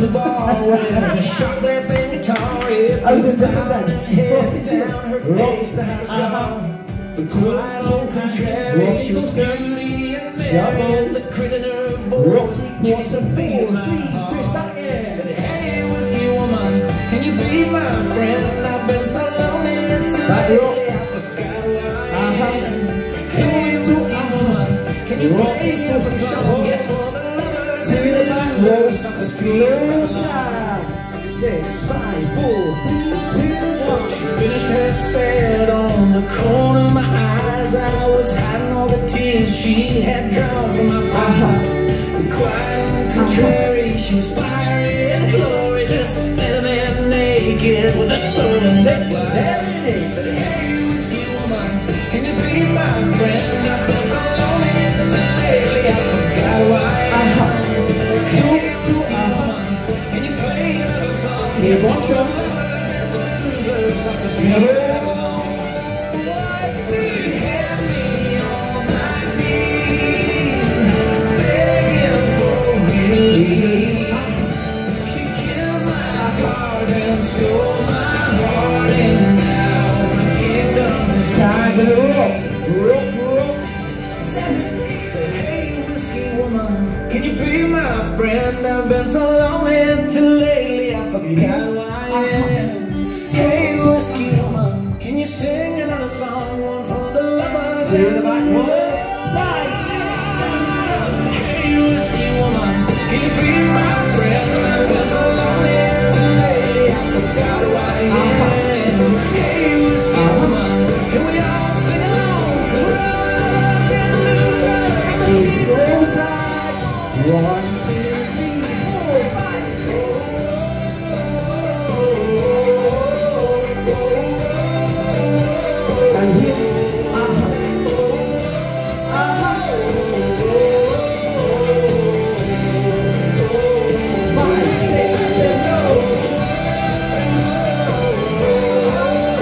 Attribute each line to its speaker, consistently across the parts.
Speaker 1: the ball and a shot glass and guitar. It I was in different bands. Head down her face, the house gone. The quiet old contrary, she was beauty and Mary, and the crit in her voice changed her feel my heart. Said, hey, whiskey woman, can you be my friend? I've been so lonely until lately, I forgot who I am. Hey, whiskey woman, can you play us a? The six, five, four, three, two, one. She finished her set on the corner of my eyes. I was hiding all the tears she had drawn from my past. The quiet and contrary, she was fiery and glorious, naked with a Can you be my friend? I've been so lonely till lately I forgot who I am. The Hey, whiskey woman, can you be my so lonely lately I forgot who I am. Hey, whiskey woman, can we all sing we're and losers.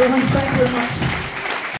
Speaker 1: You, thank you very much.